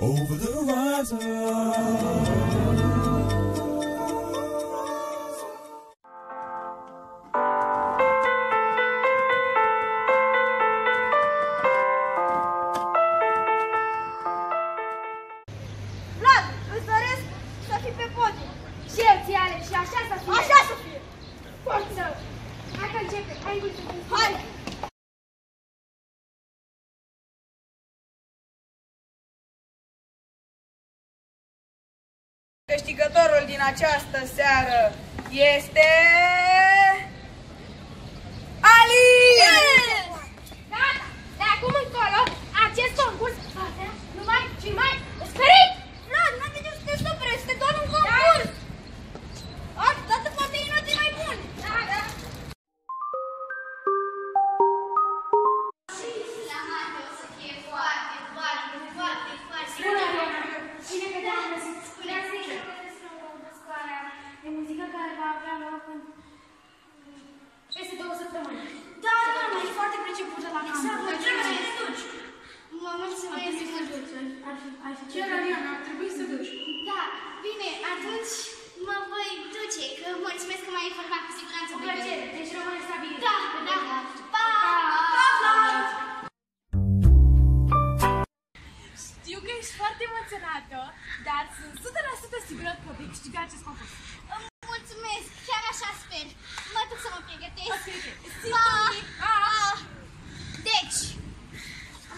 over the horizon. Vlad, îți doresc să fii pe podium. Și eu ți ale și așa să fie. Așa să fie. Forță! Hai că începe. Hai uite. Hai! Câștigătorul din această seară este... Ali! Gata! De acum încolo, acest concurs va fi dar sunt 100% sigură că vei câștiga acest concurs. Îmi mulțumesc, chiar așa sper. Mă duc să mă pregătesc. Ok, ok. Pa! Pa! Deci,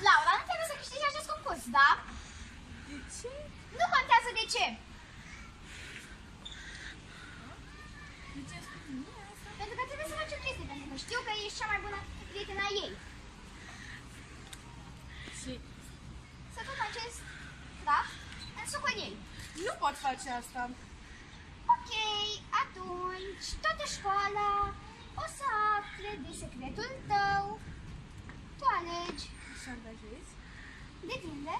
Laura, nu trebuie să câștigi acest concurs, da? De ce? Nu contează de ce. De ce ai spus mie asta? Pentru că trebuie să faci o chestie, pentru că știu că ești cea mai bună prietena ei. Și Să fac acest, da? În sucul ei. nu pot face asta. Ok, atunci toată școala o să afle de secretul tău. Tu alegi. Șantajezi? Depinde.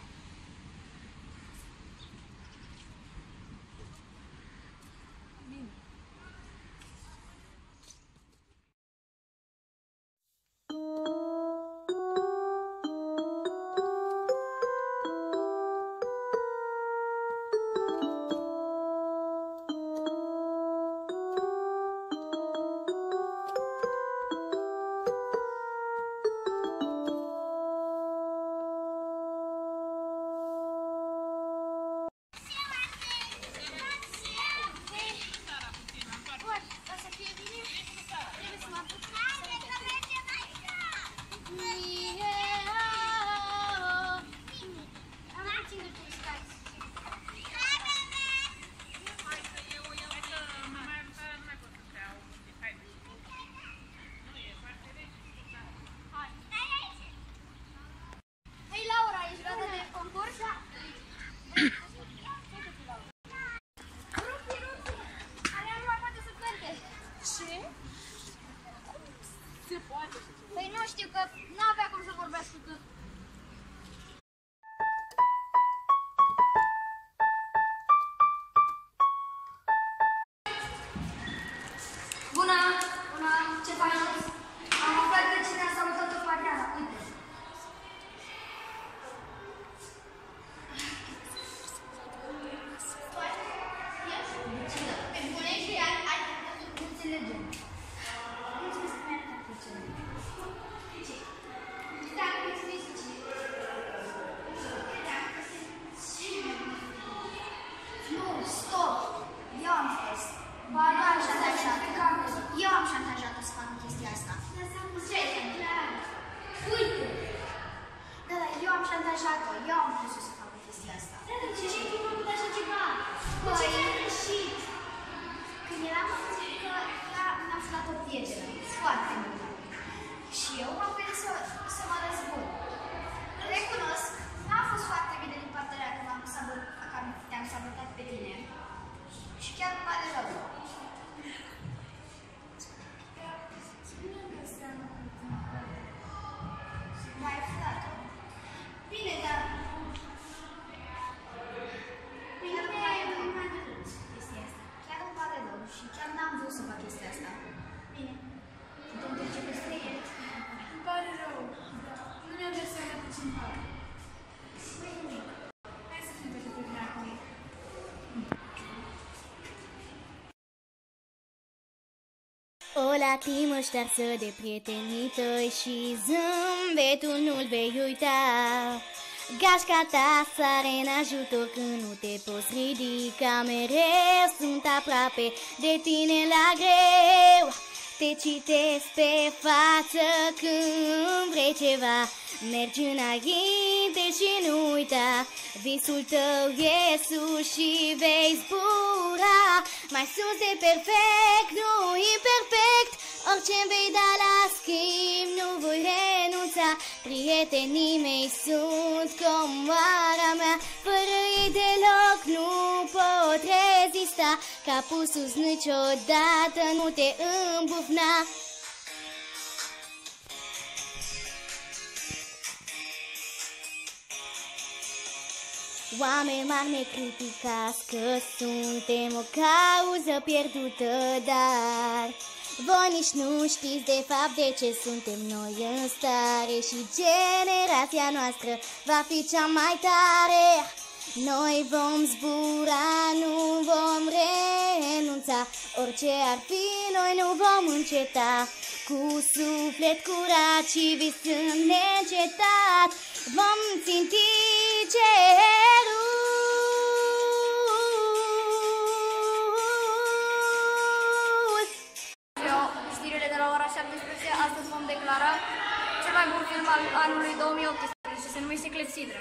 Se poate așa ceva. Păi nu știu că nu avea cum să vorbească tot. Bună! Bună! Ce faceți? Am aflat că cine a salutat-o pe Ariana. Uite. Pe bune și ai, ai nu înțelegem. 真的，谢，大概，谢谢谢谢。O lacrimă ștearsă de prietenii tăi și zâmbetul nu-l vei uita. Gașca ta sare în ajutor când nu te poți ridica. Mereu sunt aproape de tine la greu. Te citesc pe față când vrei ceva. Mergi înainte și nu uita. Visul tău e sus și vei zbura Mai sus de perfect, nu imperfect Orice vei da la schimb, nu voi renunța. Prietenii mei sunt comoara mea. Fără ei deloc nu pot rezista. Capul sus niciodată nu te îmbufna Oameni mari ne criticați că suntem o cauză pierdută, dar voi nici nu știți de fapt de ce suntem noi în stare și generația noastră va fi cea mai tare. Noi vom zbura, nu vom renunța, orice ar fi, noi nu vom înceta. Cu suflet curat și visând neîncetat, vom ținti astăzi vom declara cel mai bun film al anului 2018, se numește Clepsidră.